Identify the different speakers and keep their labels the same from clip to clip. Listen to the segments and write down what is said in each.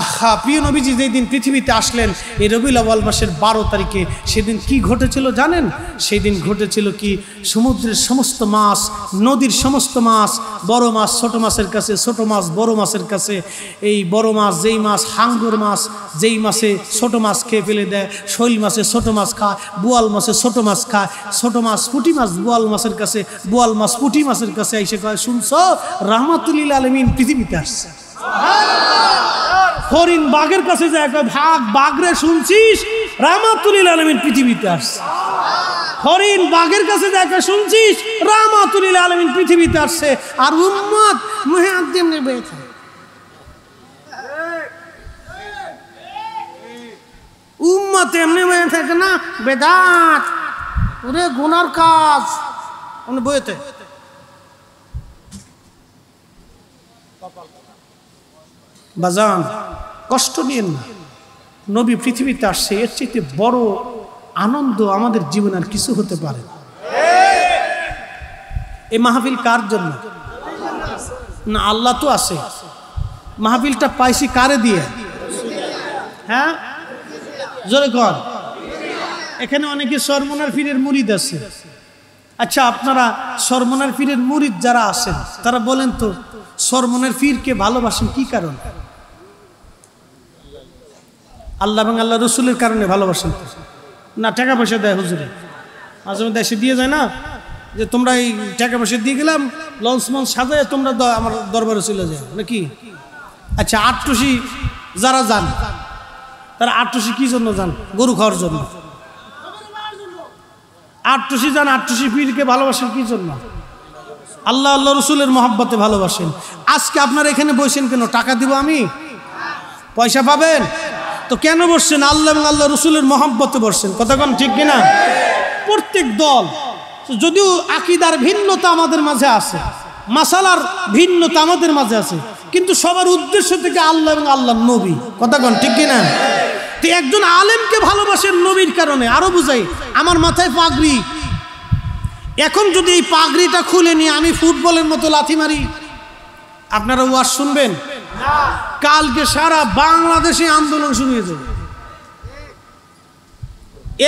Speaker 1: আহা, প্রিয় নবীজি, যেই দিন পৃথিবীতে আসলেন, এই রবিউল আওয়াল মাসের বারো তারিখে, সেদিন কি ঘটেছিল জানেন? সেই দিন ঘটেছিল কি? সমুদ্রের সমস্ত মাছ, নদীর সমস্ত মাছ, বড় মাছ, ছোট মাছের কাছে, ছোট মাছ, বড় মাছের কাছে। এই বড় মাছ, যেই মাছ হাঙ্গর মাছ, যেই মাছে ছোট মাছ খেয়ে ফেলে দেয়, শৈল মাছে ছোট মাছ খায়, বোয়াল মাছে ছোট মাছ খায়, ছোট মাছ পুঁটি মাছ বোয়াল মাছের কাছে, বোয়াল মাছ পুঁটি মাছের কাছে এসে কয়, শুনছ? রহমাতুল্লিল আলমিন পৃথিবীতে আসছে। হরিণ বাঘের কাছে যায় ভাগ, বাঘরে শুনছিস? রামাতুলিল আলমিন পৃথিবীতে আসছে। হরিণ বাঘের কাছে যায় শুনছিস? রামাতুলিল আলমিন পৃথিবীতে আসছে। আর উম্মত মুহে আদ্যম নেবে উম্মত এমনি বয়ে থাকে না, বেদাত, ওরে গুনার কাজ বইতে। বাজান কষ্ট নিয়েন না। নবী পৃথিবীতে আসছে, এর চাইতে বড় আনন্দ আমাদের জীবনে আর কিছু হতে পারে এই মাহফিল কার জন্য? না, আল্লাহ তো আছে। মাহফিলটা পাইছি কারে দিয়ে? হ্যাঁ? জোরে কর। এখানে অনেকে সরমনার ফিরের মুরিদ আছে। আচ্ছা আপনারা সরমনার পীরের মুরিদ যারা আছেন, তারা বলেন তো, সরমনের পীরকে ভালোবাসেন কি কারণ? আল্লাহ এবং আল্লাহ রসুলের কারণে ভালোবাসেন। না, টাকা পয়সা দেয় হুজুরে। মাঝে মধ্যে এসে দিয়ে যায় না, যে তোমরা এই টাকা পয়সা দিয়ে গেলাম, লঞ্চ মঞ্চ সাজায় তোমরা আমার দরবারে চলে যায় নাকি? আচ্ছা আটটুসি যারা যান, তারা আটটুসি কি জন্য যান? গরু খাওয়ার জন্য। আটটুসি যান, আটটুসি পীরকে ভালোবাসেন কি জন্য? আল্লাহ আল্লাহ রসুলের মহাব্বতে ভালোবাসেন। আজকে আপনারা এখানে বসেন কেন? টাকা দিব আমি? পয়সা পাবেন? তো কেন বসছেন? আল্লাহ এবং আল্লাহ রসুলের মহাব্বতে বসছেন। কতক্ষণ ঠিক কিনা? প্রত্যেক দল, যদিও আকিদার ভিন্নতা আমাদের মাঝে আছে, মাসালার ভিন্নতা আমাদের মাঝে আছে, কিন্তু সবার উদ্দেশ্য থেকে আল্লাহ এবং আল্লাহ নবী। কতক্ষণ ঠিক কিনা? তো একজন আলেমকে ভালোবাসেন নবীর কারণে, আরও বুঝাই, আমার মাথায় পাগড়ি। এখন যদি এই পাগড়িটা খুলে নিয়ে আমি ফুটবলের মতো লাথি মারি, আপনারা ওয়াজ শুনবেন? কালকে সারা বাংলাদেশে আন্দোলন শুরু হয়ে যাবে।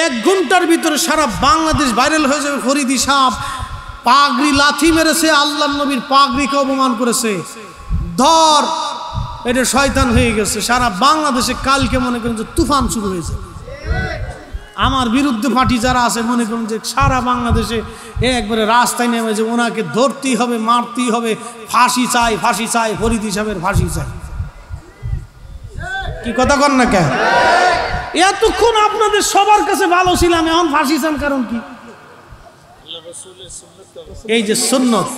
Speaker 1: এক ঘণ্টার ভিতরে সারা বাংলাদেশ ভাইরাল হয়ে যাবে ফরিদি সাপ। পাগড়ি লাথি মেরেছে, আল্লাহ নবীর পাগড়িকে অপমান করেছে। ধর, এটা শয়তান হয়ে গেছে। সারা বাংলাদেশে কালকে মনে করেন যে তুফান শুরু হয়েছে আমার বিরুদ্ধে পার্টি যারা আছে, মনে করুন যে সারা বাংলাদেশে একবারে রাস্তায় নেমে যে ওনাকে ধরতেই হবে, মারতেই হবে। ফাঁসি চাই ফাঁসি চাই, ফরিদ হিসাবের ফাঁসি চাই। কি কথা কর না কেন এতক্ষণ আপনাদের সবার কাছে ভালো ছিলাম এখন ফাঁসি চান কারণ কি? এই যে সুন্নত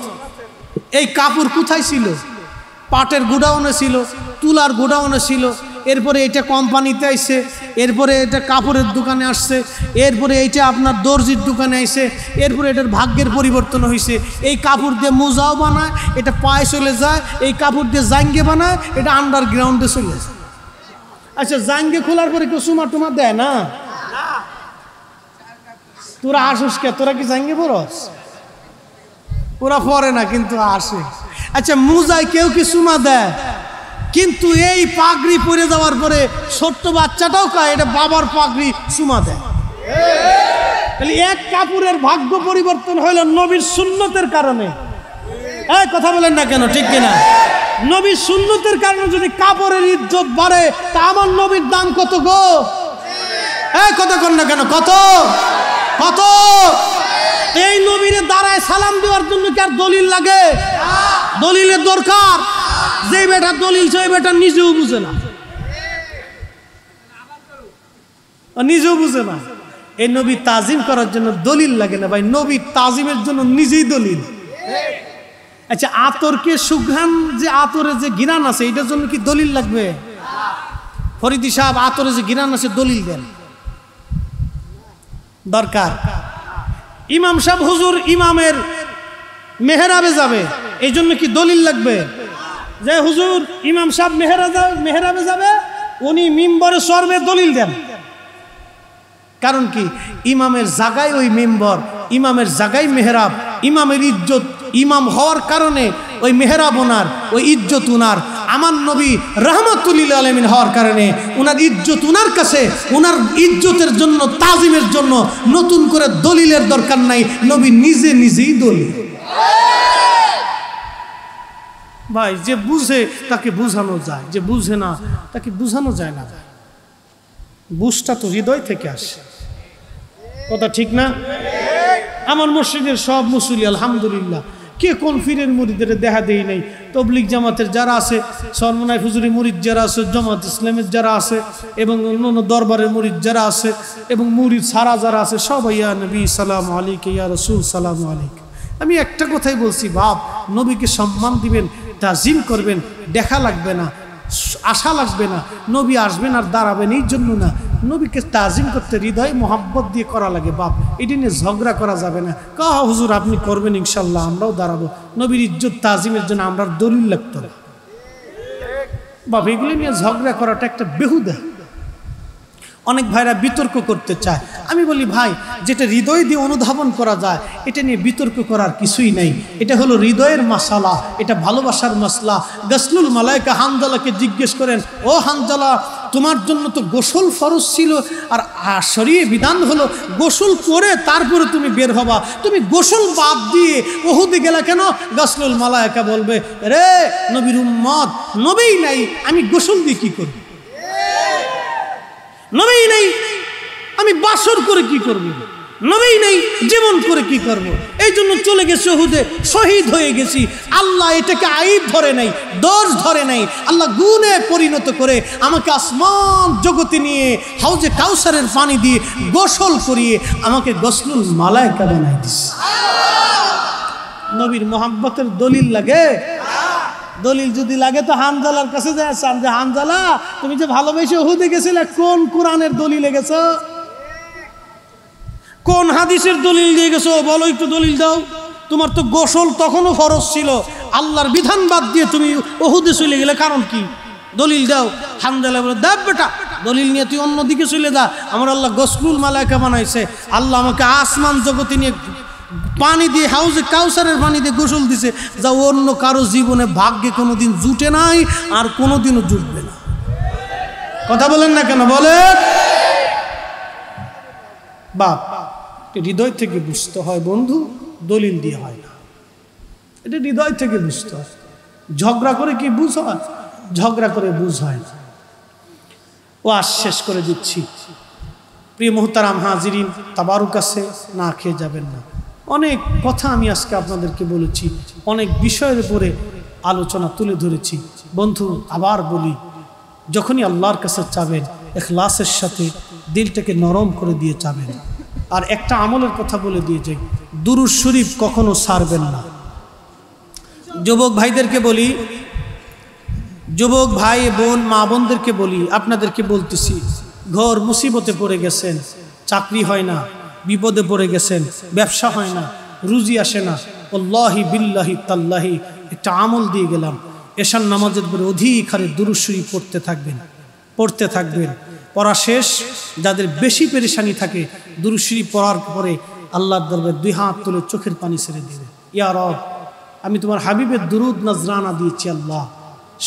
Speaker 1: এই কাপড় কোথায় ছিল? পাটের গোডাউনে ছিল তুলার গোডাউনে ছিল এরপরে এটা কোম্পানিতে আইছে এরপরে এটা কাপড়ের দোকানে আসছে এরপরে এইটা আপনার দর্জির দোকানে আইছে এরপরে এটার ভাগ্যের পরিবর্তন হয়েছে এই কাপড় দিয়ে মোজাও বানায় এটা পায়ে চলে যায় এই কাপড় দিয়ে জাঙ্গে বানায় এটা আন্ডারগ্রাউন্ডে চলে যায়। আচ্ছা জাঙ্গে খোলার পরে কেউ সুমা টুমা দেয় না? তোরা আসুস কে? তোরা কি জাঙ্গে পড়স? ওরা পরে না, কিন্তু আসে। আচ্ছা মুজায় কেউ কি সুমা দেয়? কিন্তু এই পাগড়ি পরে যাওয়ার পরে ছোট্ট বাচ্চাটাও কয়, এটা বাবার পাগড়ি, সুমা দেয়। এক কাপুরের ভাগ্য পরিবর্তন হইল নবীর সুন্নতের কারণে। এই, কথা বলেন না কেন, ঠিক কিনা? নবীর সুন্নতের কারণে যদি কাপড়ের ইজ্জত বাড়ে, তা আমার নবীর দাম কত গো? এই কথা কর না কেন? কত? কত? এই নবীরে দাঁড়ায় সালাম দেওয়ার জন্য কি আর দলিল লাগে? দলিলের দরকার? যে বেটা দলিল, সেই বেটা নিজেও বুঝে না। নিজেও বুঝে না। এই নবী তাজিম করার জন্য দলিল লাগে না ভাই। নবী তাজিমের জন্য নিজেই দলিল। আচ্ছা আতরকে সুঘ্রাণ যে আতরে যে গিরান আছে এটার জন্য কি দলিল লাগবে? ফরিদি সাহেব, আতরে যে গিরান আছে দলিল দেন। দরকার। ইমাম সাহেব, হুজুর ইমামের মেহরাবে যাবে, এই জন্য কি দলিল লাগবে? যে হুজুর ইমাম সাহেব মেহরা মেহরাবে যাবে, উনি মিম্বরে সর্বে দলিল দেন। কারণ কি? ইমামের জাগায় ওই মেম্বর, ইমামের জাগায় মেহরাব, ইমামের ইজ্জত ইমাম হওয়ার কারণে ওই মেহরাব ওনার, ওই ইজ্জত উনার, আমার নবী রহমতুল্লিল আলমিন হওয়ার কারণে ওনার ইজ্জত ওনার কাছে ওনার ইজ্জতের জন্য, তাজিমের জন্য নতুন করে দলিলের দরকার নাই, নবী নিজে নিজেই দলিল। ভাই, যে বুঝে তাকে বুঝানো যায়, যে বুঝে না তাকে বুঝানো যায় না। বুঝটা তো হৃদয় থেকে আসে। কথা ঠিক না? আমার মসজিদের সব মুসলি আলহামদুলিল্লাহ কে কোন ফিরের মুরিদের দেখা দেই নাই? তবলিক জামাতের যারা আছে সরমনাই ফুজুরি মুরিদ যারা আছে, জামাত ইসলামের যারা আছে, এবং অন্য দরবারের মুরিদ যারা আছে, এবং মুরিদ সারা যারা আছে, সব ইয়া নবী, সালাম আলিক ইয়া রসুল, সালাম আলিক আমি একটা কথাই বলছি, বাপ, নবীকে সম্মান দিবেন, তাজিম করবেন, দেখা লাগবে না, আশা লাগবে না, নবী আসবেন আর দাঁড়াবেন, এই জন্য না। নবীকে তাজিম করতে হৃদয় মোহাব্বত দিয়ে করা লাগে, বাপ। এটি নিয়ে ঝগড়া করা যাবে না। কাহা হুজুর, আপনি করবেন ইনশাল্লাহ আমরাও দাঁড়াবো। নবীর ইজ্জত তাজিমের জন্য আমরা দলিল লাগতো না। বাপ, এগুলি নিয়ে ঝগড়া করাটা একটা বেহুদা। অনেক ভাইরা বিতর্ক করতে চায়। আমি বলি, ভাই, যেটা হৃদয় দিয়ে অনুধাবন করা যায়, এটা নিয়ে বিতর্ক করার কিছুই নেই। এটা হলো হৃদয়ের মশালা এটা ভালোবাসার মশলা গসলুল মালায়কা হানজালাকে জিজ্ঞেস করেন, ও হানজালা তোমার জন্য তো গোসল ফরজ ছিল আর শরীর বিধান হলো গোসল করে তারপরে তুমি বের হবা। তুমি গোসল বাদ দিয়ে ওহুদে গেলে কেন? গাছলুল মালা একা বলবে রে নবীর উম্মদ নবী নাই আমি গোসল দিয়ে কী করব? নবী নাই আমি বাসর করে কি করব? নবী নেই, জীবন করে কি করব? এই জন্য চলে গেছে হুদে শহীদ হয়ে গেছি। আল্লাহ এটাকে আইব ধরে নাই দোষ ধরে নাই। আল্লাহ গুণে পরিণত করে আমাকে আসমান জগতে নিয়ে, হাউজে কাউসারের পানি দিয়ে গোসল করিয়ে আমাকে গসলুল মালায়কা বানাই দিস। নবীর মোহাম্মতের দলিল লাগে? দলিল যদি লাগে তো হানজালার কাছে যাচ্ছেন যে হানজালা, তুমি যে ভালোবেসে হুদে গেছিলে, কোন কোরআনের দলিলে গেছো? কোন হাদিসের দলিল দিয়ে গেছো? বলো, একটু দলিল দাও। তোমার তো গোসল তখনও ফরজ ছিল। আল্লাহর বিধান বাদ দিয়ে তুমি ওহুদে চলে গেলে কারণ কি? দলিল দাও। হানজালা বলে দেব বেটা, দলিল নিয়ে তুই অন্যদিকে চলে যা। আমার আল্লাহ গসলুল মালায়কা বানাইছে। আল্লাহ আমাকে আসমান জগতে নিয়ে পানি দিয়ে হাউসে কাউসারের পানি দিয়ে গোসল দিছে। যা অন্য কারও জীবনে ভাগ্যে কোনোদিন জুটে নাই আর কোনোদিনও জুটবে না। কথা বলেন না কেন? বলেন। বাপ হৃদয় থেকে বুঝতে হয় বন্ধু, দলিল দিয়ে হয় না। এটা হৃদয় থেকে বুঝতে হয়। ঝগড়া করে কি বুঝ হয়? ঝগড়া করে বুঝ হয় না। ও আশ শেষ করে দিচ্ছি। প্রিয় মোহতারাম হাজিরিন, তাবারুক আছে, না খেয়ে যাবেন না। অনেক কথা আমি আজকে আপনাদেরকে বলেছি, অনেক বিষয়ের উপরে আলোচনা তুলে ধরেছি। বন্ধু, আবার বলি, যখনই আল্লাহর কাছে চাবেন, এখলাসের সাথে দিলটাকে নরম করে দিয়ে চাবেন। আর একটা আমলের কথা বলে দিয়ে যাই। দুরুজ শরীফ কখনো সারবেন না। যুবক ভাইদেরকে বলি, যুবক ভাই, বোন, মা বোনদেরকে বলি, আপনাদেরকে বলতেছি, ঘর মুসিবতে পড়ে গেছেন, চাকরি হয় না, বিপদে পড়ে গেছেন, ব্যবসা হয় না, রুজি আসে না অল্লাহি বিল্লাহি তাল্লাহি, একটা আমল দিয়ে গেলাম। এশান নামাজের পরে অধিক হারে দুরুশ্বরী পড়তে থাকবেন পড়তে থাকবেন। পড়া শেষ, যাদের বেশি পেরেশানি থাকে দুরুশ্বরী পড়ার পরে আল্লাহর দরবার দুই হাত তুলে চোখের পানি ছেড়ে দেবে। ইয়া রব, আমি তোমার হাবিবের দুরুদ নজরানা দিয়েছি আল্লাহ।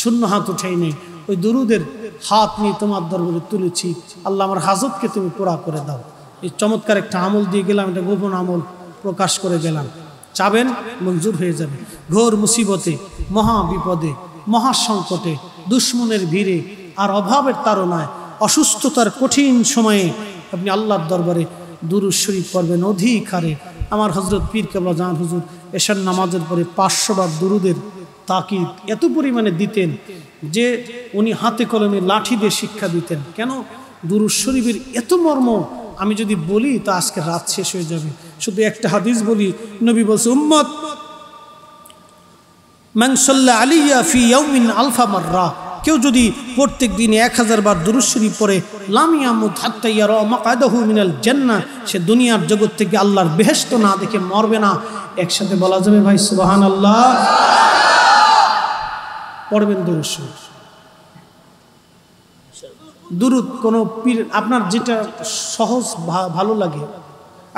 Speaker 1: শূন্য হাত উঠাই নেই, ওই দুরুদের হাত নিয়ে তোমার দরবারে তুলেছি। আল্লাহ আমার হাজতকে তুমি পোড়া করে দাও। এই চমৎকার একটা আমল দিয়ে গেলাম এটা গোপন আমল প্রকাশ করে গেলাম। চাবেন, মঞ্জুর হয়ে যাবে। ঘোর মুসিবতে, মহা বিপদে, মহা সংকটে, দুশ্মনের ভিড়ে, আর অভাবের তারনায় অসুস্থতার কঠিন সময়ে আপনি আল্লাহর দরবারে দুরুজ শরীফ করবেন অধিকারে আমার হজরত পীর কেবলা জান হুজুর এশার নামাজের পরে পাঁচশো বার দুরুদের তাকিদ এত পরিমাণে দিতেন যে উনি হাতে কলমে লাঠি দিয়ে শিক্ষা দিতেন। কেন? দুরুজ শরীফের এত মর্ম, আমি যদি বলি তা আজকে রাত শেষ হয়ে যাবে। শুধু একটা হাদিস বলি, নবী বলছে, উম্মত মাংসল্লা আলিয়া ফি ইয়াউমিন আলফা মাররা। কেউ যদি প্রত্যেক দিনে এক হাজার বার দুরুশ্বরী পরে লামিয়ামুদ মিনাল জান্না সে দুনিয়ার জগৎ থেকে আল্লাহর বেহেস্ত না দেখে মরবে না। একসাথে বলা যাবে, ভাই সুবাহান আল্লাহ পড়বেন দুরুশ্বরী দুরুদ কোনো পীর, আপনার যেটা সহজ ভালো লাগে,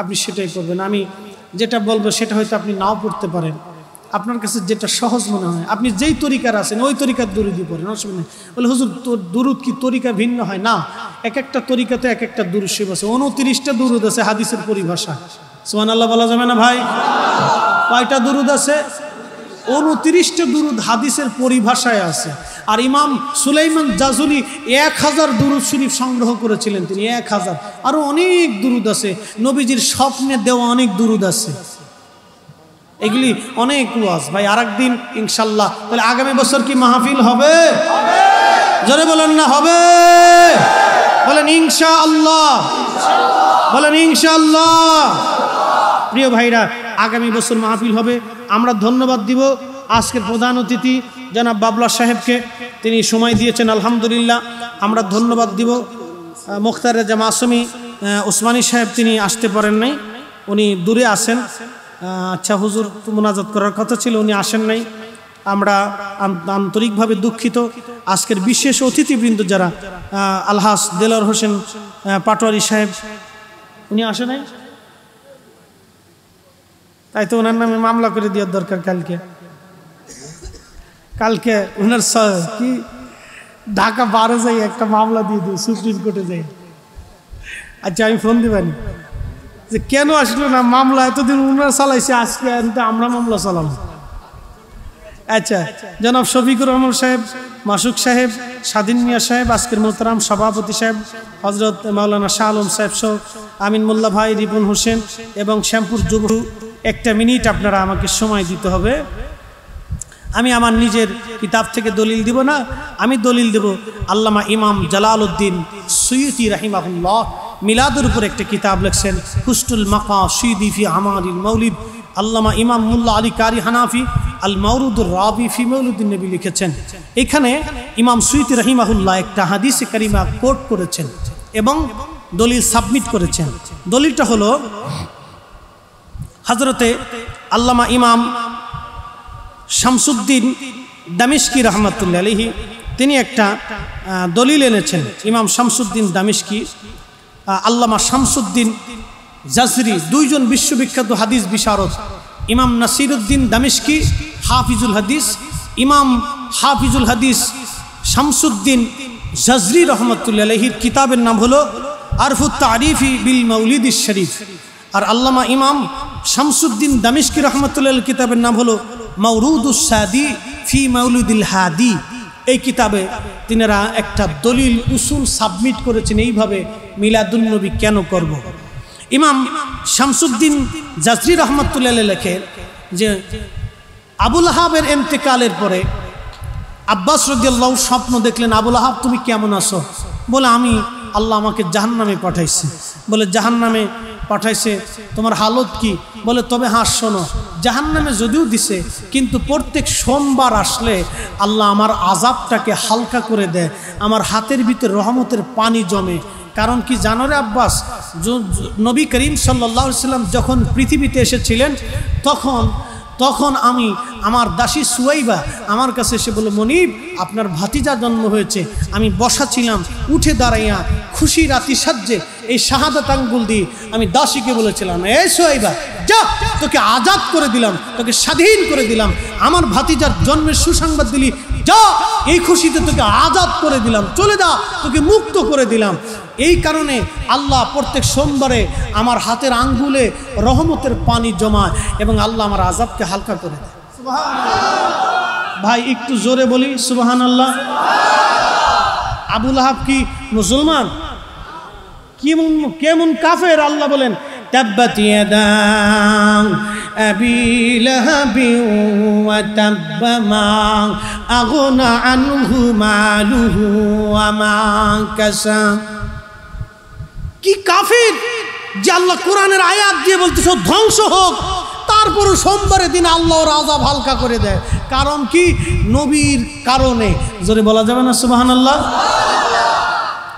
Speaker 1: আপনি সেটাই করবেন। আমি যেটা বলব, সেটা হয়তো আপনি নাও পড়তে পারেন। আপনার কাছে যেটা সহজ মনে হয়, আপনি যেই তরিকার আছেন, ওই তরিকার দুরুদি পড়েন, অসুবিধা নেই। বলে, হুজুর তোর দুরুদ কি তরিকা ভিন্ন হয়? না, এক একটা তরিকাতে এক একটা দুরুদ শিব আছে। উনত্রিশটা দুরুদ আছে হাদিসের পরিভাষা সোমান আল্লাহ বলা যাবে না ভাই? কয়টা দুরুদ আছে? উনত্রিশটা দুরুদ হাদিসের পরিভাষায় আছে। আর ইমাম সুলাইমান জাজুলি এক হাজার দুরুদ শরীফ সংগ্রহ করেছিলেন তিনি, এক হাজার। আরও অনেক দুরুদ আছে। নবীজির স্বপ্নে দেওয়া অনেক দুরুদ আছে। এগুলি অনেক ওয়াজ। ভাই আর একদিন ইনশাল্লাহ। তাহলে আগামী বছর কি মাহফিল হবে? জোরে বলেন না হবে। বলেন ইনশা আল্লাহ বলেন ইনশা আল্লাহ প্রিয় ভাইরা আগামী বছর মাহফিল হবে। আমরা ধন্যবাদ দিব আজকের প্রধান অতিথি জনাব বাবলা সাহেবকে। তিনি সময় দিয়েছেন আলহামদুলিল্লাহ। আমরা ধন্যবাদ দিব মুখতার রেজা মাসুমি ওসমানী সাহেব তিনি আসতে পারেন নাই। উনি দূরে আসেন আচ্ছা হুজুর, মোনাজাত করার কথা ছিল, উনি আসেন নাই। আমরা আন্তরিকভাবে দুঃখিত। আজকের বিশেষ অতিথিবৃন্দ যারা আলহাস দেলার হোসেন পাটোয়ারি সাহেব, উনি আসে নাই? তাই তো ওনার নামে মামলা করে দেওয়ার দরকার কালকে। কালকে ওনার কি? ঢাকা বারে যাই, একটা মামলা দিয়ে দিই, সুপ্রিম কোর্টে যাই। আচ্ছা আমি ফোন দিবানি। যে কেন আসলো না মামলা? এতদিন উনার চালাইছে, আজকে আমরা মামলা চালাম আচ্ছা জনাব শফিকুর রহমান সাহেব, মাসুক সাহেব, স্বাধীন মিয়া সাহেব, আজকের মোহতারাম সভাপতি সাহেব হজরত মাওলানা শাহ আলম সাহেব সহ আমিন মোল্লা ভাই রিপন হোসেন এবং শ্যামপুর যুব একটা মিনিট আপনারা আমাকে সময় দিতে হবে। আমি আমার নিজের কিতাব থেকে দলিল দিব না, আমি দলিল দেব আল্লামা ইমাম জালাল উদ্দিন সৈয়দি রাহিমাহুল্লাহ। মিলাদের উপর একটা কিতাব লিখছেন হুস্টুল মাকা সুইদিফি আমারিল মৌলিদ আল্লামা ইমাম মুল্লা আলী কারি হানাফি আল মৌরুদুর রাবি ফি মৌলুদ্দিন নবী লিখেছেন। এখানে ইমাম সুইতি রহিমাহুল্লাহ একটা হাদিসে কারিমা কোট করেছেন এবং দলিল সাবমিট করেছেন। দলিলটা হলো হজরতে আল্লামা ইমাম শামসুদ্দিন দামিশকি রহমতুল্লা আলহি তিনি একটা দলিল এনেছেন। ইমাম শামসুদ্দিন দামিশকি আল্লামা শামসুদ্দিন জাজরি, দুইজন বিশ্ববিখ্যাত হাদিস বিশারদ। ইমাম নাসিরুদ্দিন দামিশকি, হাফিজুল হাদিস। ইমাম হাফিজুল হাদিস শামসুদ্দিন জাজরি রহমতুল্লা আলহির কিতাবের নাম হলো আরফুত তারিফি বিল মৌলিদ শরীফ। আর আল্লামা ইমাম শামসুদ্দিন দামিশকি রহমতুল্লাহ কিতাবের নাম হলো মৌরুদুসাদি ফি মৌলুদুল হাদি। এই কিতাবে তিনারা একটা দলিল, উসুল সাবমিট করেছেন, এইভাবে মিলাদুলনবী কেন করব। ইমাম শামসুদ্দিন জাজরি রহমতুল্লাহ লেখে যে আবুল আহাবের এন্তেকালের পরে আব্বাস রদিয়াল্লাহ স্বপ্ন দেখলেন, আবুল আহাব, তুমি কেমন আছো? বলে, আমি আল্লাহ আমাকে জাহান নামে পাঠাইছে। বলে জাহান নামে পাঠাইছে? তোমার হালত কি? বলে, তবে হাস শোনো। জাহান নামে যদিও দিছে, কিন্তু প্রত্যেক সোমবার আসলে আল্লাহ আমার আজাবটাকে হালকা করে দেয়, আমার হাতের ভিতরে রহমতের পানি জমে। কারণ কি জানো রে আব্বাস? নবী করিম সাল্লাম যখন পৃথিবীতে এসেছিলেন, তখন তখন আমি আমার দাসী সুয়াইবা আমার কাছে এসে বলে মনিব, আপনার ভাতিজা জন্ম হয়েছে। আমি বসা ছিলাম, উঠে দাঁড়াইয়া খুশি রাতি সাজ্জে এই শাহাদাত আঙ্গুল দিয়ে আমি দাসীকে বলেছিলাম, এই সুয়াইবা যা, তোকে আজাদ করে দিলাম, তোকে স্বাধীন করে দিলাম, আমার ভাতিজার জন্মের সুসংবাদ দিলি, যা, এই খুশিতে তোকে আজাদ করে দিলাম, চলে যা, তোকে মুক্ত করে দিলাম। এই কারণে আল্লাহ প্রত্যেক সোমবারে আমার হাতের আঙ্গুলে রহমতের পানি জমায় এবং আল্লাহ আমার আজাবকে হালকা করে দেয়। ভাই, একটু জোরে বলি সুবাহান আল্লাহ আবুল আহাব কি মুসলমান? কেমন কেমন কাফের? আল্লাহ বলেন কি কাফের? যে আল্লাহ কোরআনের আয়াত দিয়ে বলতেছ ধ্বংস হোক। তারপর সোমবারের দিন আল্লাহ রাজা হালকা করে দেয়। কারণ কি? নবীর কারণে। জোরে বলা যাবে না সুবাহ আল্লাহ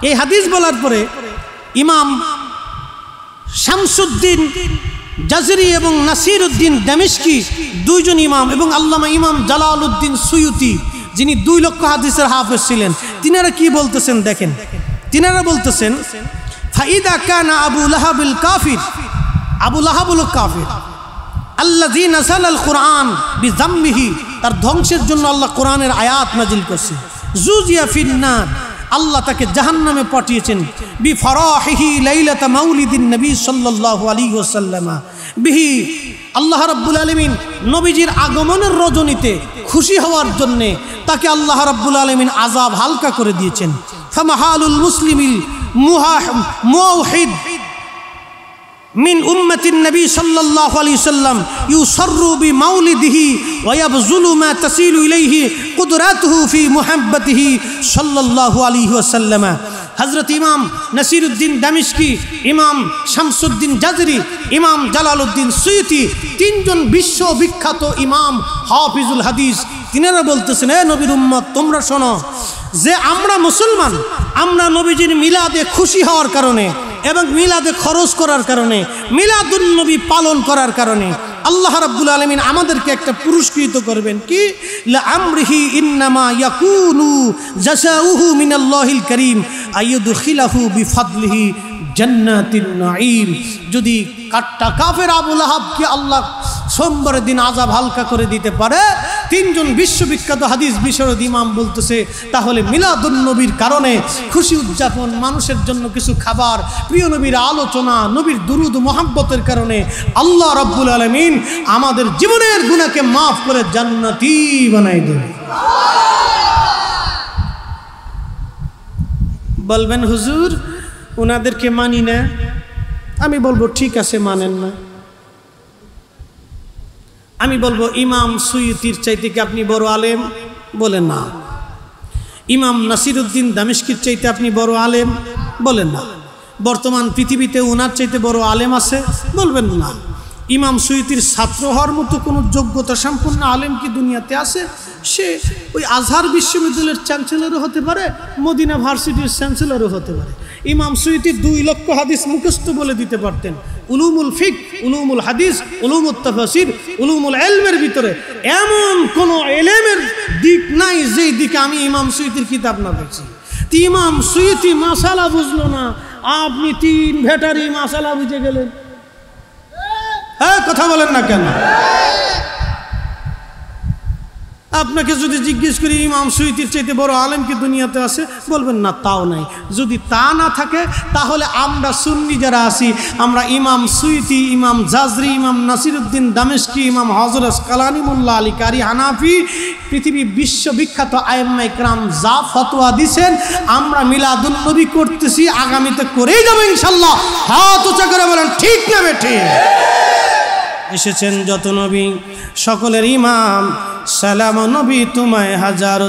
Speaker 1: এই হাদিস বলার পরে ইমাম শামসুদ্দিন জাজরি এবং নাসির উদ্দিন দামিশকি, দুইজন ইমাম এবং আল্লামা ইমাম জালাল উদ্দিন সুয়ুতি, যিনি দুই লক্ষ হাদিসের হাফেজ ছিলেন। তিনারা কি বলতেছেন দেখেন? তিনারা বলতেছেন, ফাইদা কানা আবু লাহাবুল কাফির। আবু লাহাবুল কাফির। আল্লাহ নাসাল আল কোরআন তার ধ্বংসের জন্য আল্লাহ কোরআনের আয়াত নাজিল করছে। জুজিয়া ফিন্নার আল্লাহ তাকে জাহান নামে পাঠিয়েছেন বি ফরাহি লাইলাতা মাউলিদিন নবী সাল্লাল্লাহু আলাইহি ওয়াসাল্লামা। বিহি, আল্লাহ রাব্বুল আলামিন নবীজির আগমনের রজনীতে খুশি হওয়ার জন্যে তাকে আল্লাহ রাব্বুল আলামিন আযাব হালকা করে দিয়েছেন। ফামাহালুল মুসলিমিল মুহিদ মিন উম্মতিন নবী সাল্লাল্লাহু আলাইহি সাল্লাম ইউসাররু বিমাউলিদিহি ওয়া ইয়াবযুলু মা তাসিলু ইলাইহি কুদরাতহু ফি মুহাব্বতিহি সাল্লাল্লাহু আলাইহি ওয়াসাল্লাম। হযরত ইমাম নাসিরউদ্দিন দামিশকি, ইমাম শামসুদ্দিন জাজরি, ইমাম জালালউদ্দিন সুয়ুতি, তিনজন বিশ্ববিখ্যাত ইমাম হাফিজুল হাদিস, তিনারা বলতেছেন, এ নবীর উম্মত, তোমরা শোনো, যে আমরা মুসলমান, আমরা নবীজির মিলাদে খুশি হওয়ার কারণে এবং মিলাদে খরচ করার কারণে মিলাদুল নবী পালন করার কারণে আল্লাহ রাব্বুল আলমিন আমাদেরকে একটা পুরস্কৃত করবেন। কি? আমরিহি ইন্নামা ইয়াকুনু জাসাউহু মিনাল্লাহিল করিম, আইয়ুদখিলাহু বিফাদলিহি জান্নাতিন নাঈম। যদি কাট্টা কাফের আবুল আহাবকে আল্লাহ সোমবারের দিন আজাব হালকা করে দিতে পারে। তিনজন বিশ্ববিখ্যাত হাদিস বিশরদ ইমাম বলতেছে, তাহলে মিলাদুল নবীর কারণে খুশি উদযাপন, মানুষের জন্য কিছু খাবার, প্রিয় নবীর আলোচনা, নবীর দুরুদ, মোহাব্বতের কারণে আল্লাহ রব্বুল আলমিন আমাদের জীবনের গুণাকে মাফ করে জান্নাতি বানাই দেবে। বলবেন, হুজুর ওনাদেরকে মানি না? আমি বলব, ঠিক আছে, মানেন না। আমি বলব, ইমাম সুইতির চাইতে কি আপনি বড় আলেম? বলেন না। ইমাম নাসিরুদ্দিন দামিশকির চাইতে আপনি বড় আলেম? বলেন না। বর্তমান পৃথিবীতে ওনার চাইতে বড় আলেম আছে? বলবেন না। ইমাম সুইতির ছাত্র হওয়ার মতো কোনো যোগ্যতা সম্পন্ন আলেম কি দুনিয়াতে আছে? সে ওই আজহার বিশ্ববিদ্যালয়ের চ্যান্সেলরও হতে পারে, মদিনা ভার্সিটির চ্যান্সেলরও হতে পারে। ইমাম সুইতি দুই লক্ষ হাদিস মুখস্থ বলে দিতে পারতেন। উলুমুল ফিক, উলুমুল হাদিস উলুমুল তফসির, উলুমুল এলমের ভিতরে এমন কোন এলেমের দিক নাই যেই দিকে আমি ইমাম সুইতির কিতাব না দেখছি। ইমাম সুইতি মাসালা বুঝলো না, আপনি তিন ভেটারি মাসালা বুঝে গেলেন। হ্যাঁ কথা বলেন না কেন? আপনাকে যদি জিজ্ঞেস করি, ইমাম সুইতির চাইতে বড় আলেম কি দুনিয়াতে আছে? বলবেন, না, তাও নাই। যদি তা না থাকে, তাহলে আমরা সুন্নি যারা আছি, আমরা ইমাম সুইতি, ইমাম জাজরি, ইমাম নাসিরুদ্দিন দামেশকি ইমাম হজরত কালানিমুল্লাহ আলী কারি হানাফি, পৃথিবী বিশ্ববিখ্যাত আয়ম্মা ইকরাম যা ফতোয়া দিছেন, আমরা মিলাদুল নবী করতেছি, আগামীতে করেই যাব ইনশাল্লাহ। হাত উঁচা করে বলেন, ঠিক না বেঠে এসেছেন যত নবী। সকলের ইমাম সালাম নবী তোমায় হাজার